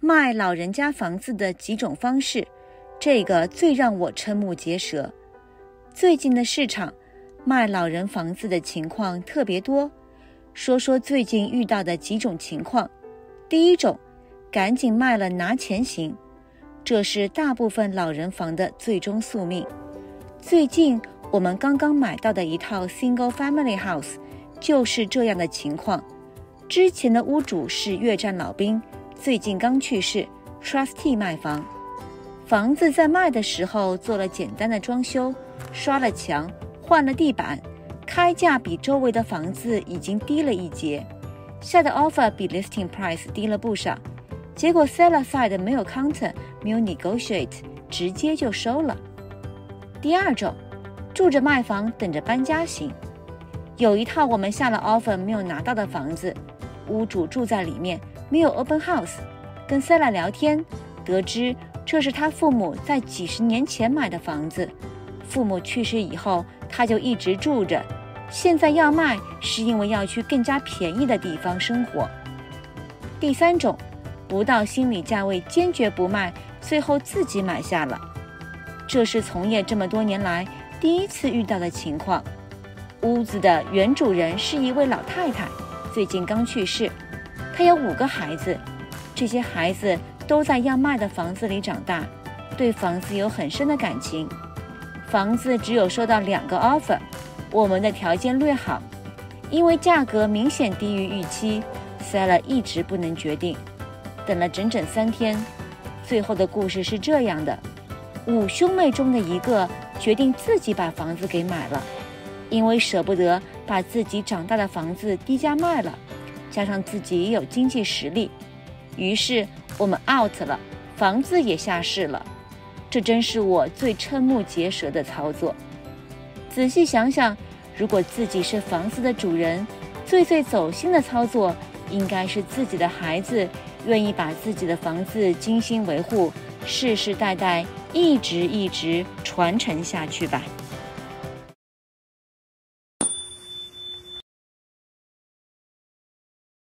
卖老人家房子的几种方式，这个最让我瞠目结舌。最近的市场卖老人房子的情况特别多，说说最近遇到的几种情况。第一种，赶紧卖了拿钱行，这是大部分老人房的最终宿命。最近我们刚刚买到的一套 single family house 就是这样的情况。之前的屋主是越战老兵。最近刚去世，trustee 卖房，房子在卖的时候做了简单的装修，刷了墙，换了地板，开价比周围的房子已经低了一截，下的 offer 比 listing price 低了不少，结果 seller side 没有 counter，没有 negotiate，直接就收了。第二种，住着卖房等着搬家型，有一套我们下了 offer 没有拿到的房子，屋主住在里面。没有 open house，跟 Sara 聊天，得知这是他父母在几十年前买的房子，父母去世以后他就一直住着，现在要卖是因为要去更加便宜的地方生活。第三种，不到心理价位坚决不卖，最后自己买下了，这是从业这么多年来第一次遇到的情况。屋子的原主人是一位老太太，最近刚去世。她有五个孩子，这些孩子都在要卖的房子里长大，对房子有很深的感情。房子只有收到两个 offer，我们的条件略好，因为价格明显低于预期，seller 一直不能决定，等了整整三天。最后的故事是这样的：五兄妹中的一个决定自己把房子给买了，因为舍不得把自己长大的房子低价卖了。加上自己也有经济实力，于是我们 out 了，房子也下市了。这真是我最瞠目结舌的操作。仔细想想，如果自己是房子的主人，最最走心的操作应该是自己的孩子愿意把自己的房子精心维护，世世代代一直一直传承下去吧。